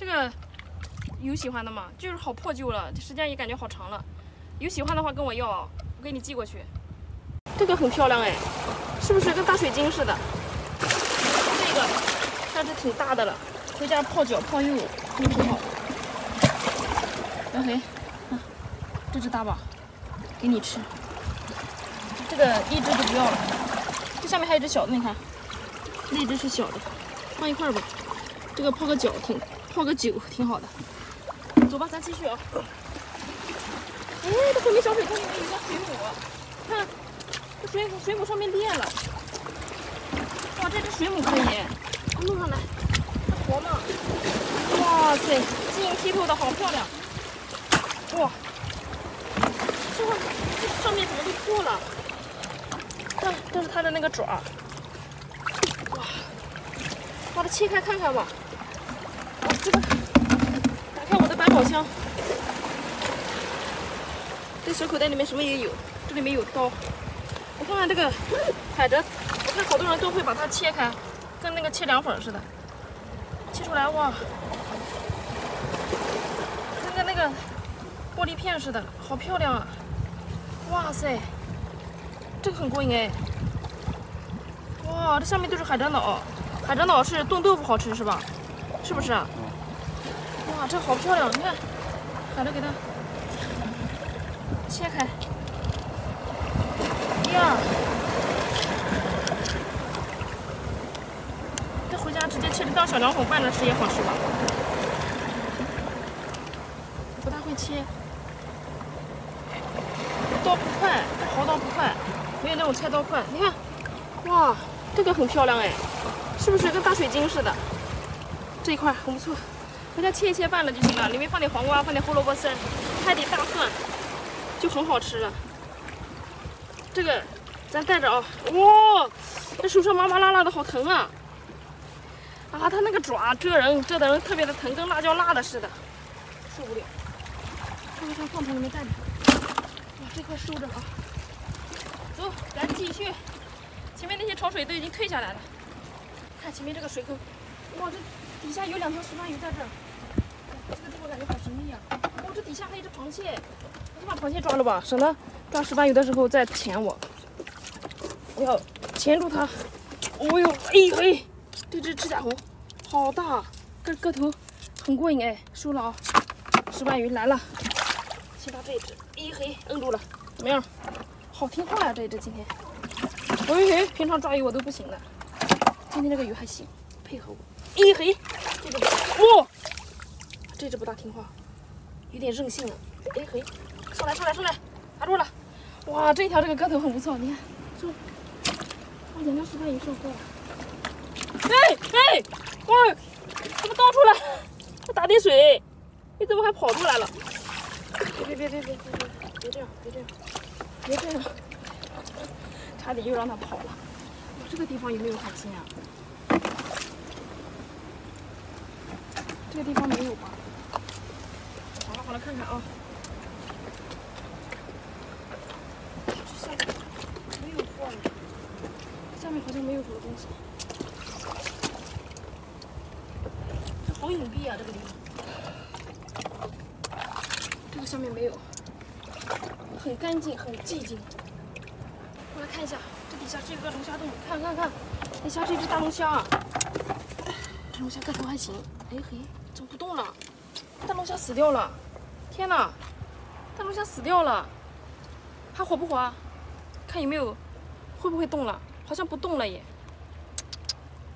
这个有喜欢的吗？就是好破旧了，时间也感觉好长了。有喜欢的话跟我要啊，我给你寄过去。这个很漂亮哎，是不是跟大水晶似的？这个它这挺大的了，回家泡脚泡浴都挺好。杨黑，啊，这只大吧，给你吃。这个一只就不要了，这下面还有一只小的，你看，那只是小的，放一块吧。这个泡个脚挺，泡个酒挺好的。走吧，咱继续啊。哎，这后面小水沟里面有个水母，看，这水母水母上面裂了。哇，这只水母可以弄上来，它活吗？哇塞，晶莹剔透的，好漂亮。哇，这个这上面怎么都破了？看，这是它的那个爪。哇，把它切开看看吧。这个，打开我的百宝箱。这小口袋里面什么也有，这里面有刀。我看看这个海蜇，我看好多人都会把它切开，跟那个切凉粉似的。切出来哇，跟个那个玻璃片似的，好漂亮啊！哇塞，这个很过瘾哎。哇，这上面都是海蜇脑，海蜇脑是冻豆腐好吃是吧？是不是啊？哇，这好漂亮！你看，海蜇给它切开，呀，这回家直接切着当小凉粉拌着吃也好吃吧？不大会切，刀不快，这刨刀不快，没有那种菜刀快。你看，哇，这个很漂亮哎，是不是跟大水晶似的？这一块很不错，回家切一切拌了就行了，里面放点黄瓜，放点胡萝卜丝，拍点大蒜，就很好吃了。这个咱带着啊，哇，这手上麻麻辣辣的好疼啊！啊，它那个爪蛰人，蛰的人特别的疼，跟辣椒辣的似的，受不了。这个放放桶里面带着，哇，这块收着啊。走，咱继续。前面那些潮水都已经退下来了，看前面这个水沟，哇，这。底下有两条石斑鱼在这儿，这个地方感觉好神秘啊！哦，这底下还有一只螃蟹，我先把螃蟹抓了吧，省得抓石斑鱼的时候再钳我。我要钳住它。哦呦，哎嘿，这只赤甲红好大，个个头很过瘾哎，收了啊！石斑鱼来了，先抓这一只，哎嘿，摁住了，怎么样？好听话呀，这一只今天。喂嘿，平常抓鱼我都不行的，今天这个鱼还行，配合我。哎嘿，这个哇，这只不大听话，有点任性了。哎嘿，上来上来上来，卡住了。哇，这一条这个个头很不错，你看，这，哇，两条石斑鱼收获了。哎哎，哇，怎么倒出来？我打点水，你怎么还跑出来了？别别别别别别别这样别这样别这样，差点又让它跑了。哇，这个地方有没有海鲜啊？这个地方没有吧？好了好了，看看啊。这下面没有货了，下面好像没有什么东西。这好隐蔽这个地方。这个下面没有，很干净，很寂静。过来看一下，这底下是一个龙虾洞，看看看，底下是一只大龙虾。这龙虾个头还行，哎嘿。怎么不动了？大龙虾死掉了！天哪，大龙虾死掉了，还活不活？看有没有，会不会动了？好像不动了耶，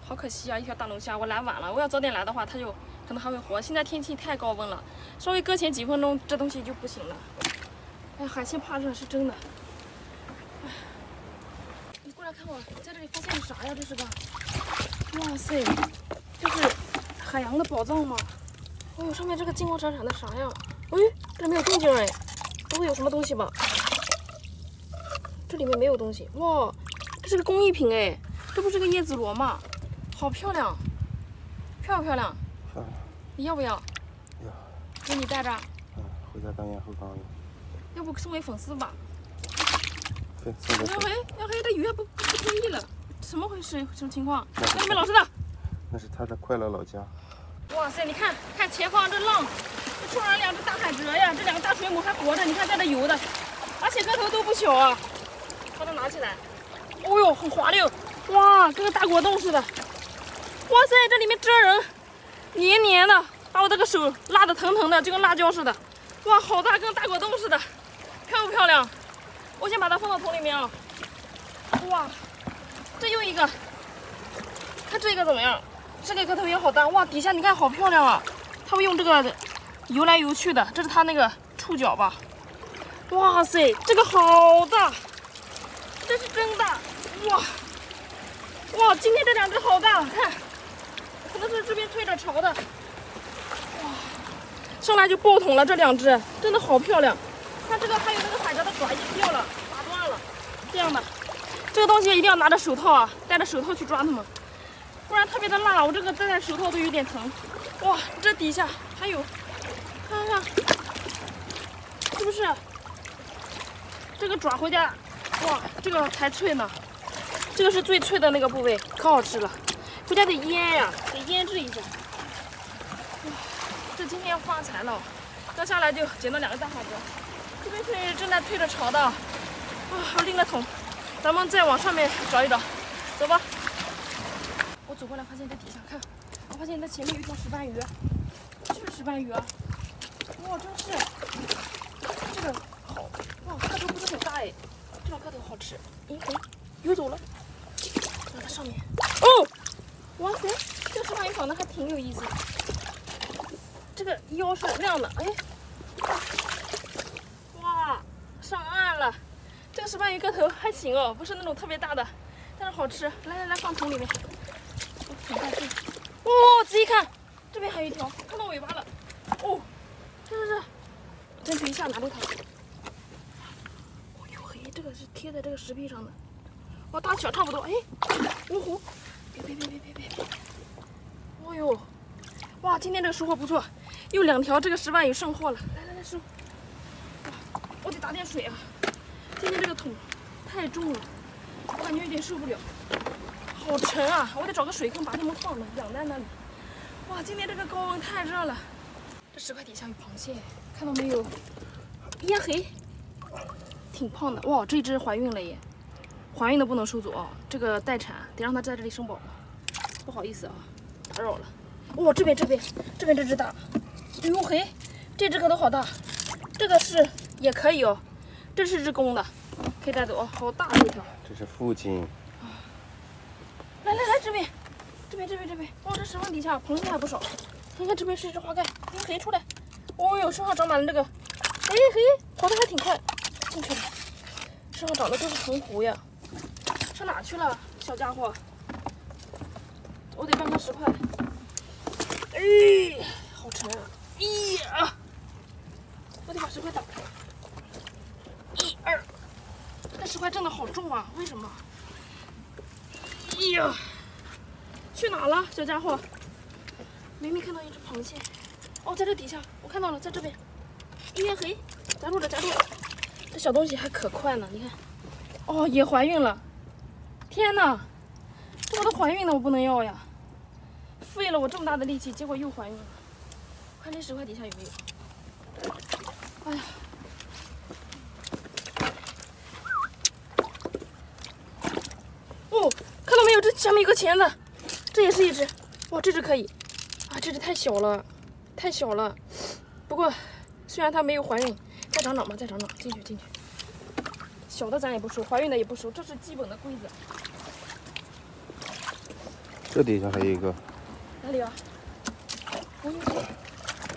好可惜啊！一条大龙虾，我来晚了，我要早点来的话，它就可能还会活。现在天气太高温了，稍微搁浅几分钟，这东西就不行了。哎，海鲜怕热是真的。哎，你过来看我，在这里发现啥呀？这是个，哇塞，这是。海洋的宝藏吗？哎呦，上面这个金光闪闪的啥呀？哎，这里没有动静哎，不会有什么东西吧？这里面没有东西。哇，这是个工艺品哎，这不是个椰子螺吗？好漂亮，漂不漂亮？你要不要？要。给你带着。嗯，回家当烟灰缸用。要不送给粉丝吧？对，送给。杨黑，杨黑，这鱼还不不同意了，怎么回事？什么情况？那你们老师的。那是他的快乐老家。哇塞，你看看前方这浪，这冲上两只大海蜇呀，这两个大水母还活着，你看在这游的，而且个头都不小啊。把它拿起来，哦呦，很滑溜，哇，跟个大果冻似的。哇塞，这里面蜇人黏黏的，把我这个手辣的疼疼的，就跟辣椒似的。哇，好大，跟大果冻似的，漂不漂亮？我先把它放到桶里面啊。哇，这又一个，看这个怎么样？这个个头也好大，哇，底下你看好漂亮啊！它会用这个游来游去的，这是它那个触角吧？哇塞，这个好大，这是真大，哇哇，今天这两只好大，看，可能是这边退着潮的，哇，上来就爆桶了，这两只真的好漂亮。看这个还有那个海蜇的爪已经掉了，打断了，这样的，这个东西一定要拿着手套啊，戴着手套去抓它们。不然特别的辣，我这个戴在手套都有点疼。哇，这底下还有，看看，是不是？这个爪回家，哇，这个才脆呢，这个是最脆的那个部位，可好吃了。回家得腌呀，得腌制一下。这今天要发财了，刚下来就捡到两个大海蜇，这边是正在退着潮的。啊，我拎个桶，咱们再往上面找一找，走吧。我走过来，发现这底下看，我发现那前面有一条石斑鱼，是不是石斑鱼啊！哇，真是，这个好，哇，个头不是很大哎，这种个头好吃。哎哎，游走了，在它上面。哦，哇塞，这个石斑鱼长得还挺有意思，这个腰是亮的，哎，哇，上岸了。这个石斑鱼个头还行哦，不是那种特别大的，但是好吃。来来来，放桶里面。挺大劲！哦，仔细看，这边还有一条，看到尾巴了。哦，这这这，争取一下拿住它。哎呦嘿，这个是贴在这个石壁上的，哇，大小差不多。哎，呜呼，别别别别别别！哦呦，哇，今天这个收获不错，又两条这个石斑鱼上货了。来来来收。哇，我得打点水啊，今天这个桶太重了，我感觉有点受不了。好沉啊！我得找个水坑把它们放了，养在那里。哇，今天这个高温太热了。这石块底下有螃蟹，看到没有？呀嘿，挺胖的。哇，这只怀孕了耶！怀孕的不能收走啊，这个待产，得让它在这里生宝宝。不好意思啊，打扰了。哇，这边这边这边这只大。哎呦嘿，这只个头好大。这个是也可以哦，这是只公的，可以带走哦。好大这条。这是父亲。来来来，这边，这边这边这边，哇，这石缝底下螃蟹还不少。你看这边是一只花盖，你可以出来。哦呦，身上长满了这个，哎嘿，跑得还挺快，进去了。身上长的都是藤壶呀，上哪去了，小家伙？我得搬个石块。哎，好沉啊！一啊，我得把石块打开。一二，这石块真的好重啊，为什么？哎呀，去哪了，小家伙？明明看到一只螃蟹，哦，在这底下，我看到了，在这边。哎呀嘿，夹住了，夹住了！这小东西还可快呢，你看。哦，也怀孕了！天哪，这我都怀孕了，我不能要呀！费了我这么大的力气，结果又怀孕了。看这石块底下有没有？哎呀！哦。看到没有，这下面有个钳子，这也是一只，哇，这只可以，啊，这只太小了，太小了。不过虽然它没有怀孕，再长长吧，再长长，进去进去。小的咱也不收，怀孕的也不收，这是基本的规则。这底下还有一个，哪里啊？哦，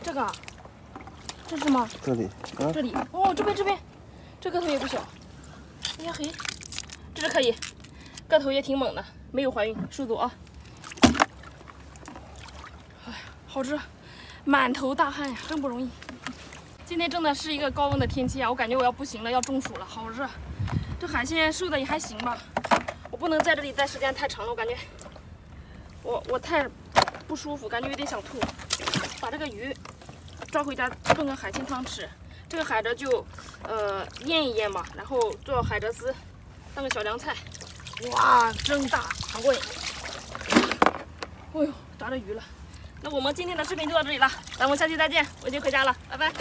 这个，这是吗？这里，这里，哦，这边这边，这个头也不小。哎呀嘿，这只可以，个头也挺猛的。没有怀孕，收走啊！哎，好吃，满头大汗呀，真不容易。今天真的是一个高温的天气啊，我感觉我要不行了，要中暑了，好热。这海鲜收的也还行吧，我不能在这里待时间太长了，我感觉我我太不舒服，感觉有点想吐。把这个鱼抓回家炖个海鲜汤吃，这个海蜇就呃腌一腌吧，然后做海蜇丝，当个小凉菜。哇，真大，好过瘾！哎呦，抓着鱼了，那我们今天的视频就到这里了，咱们下期再见，我已经回家了，拜拜。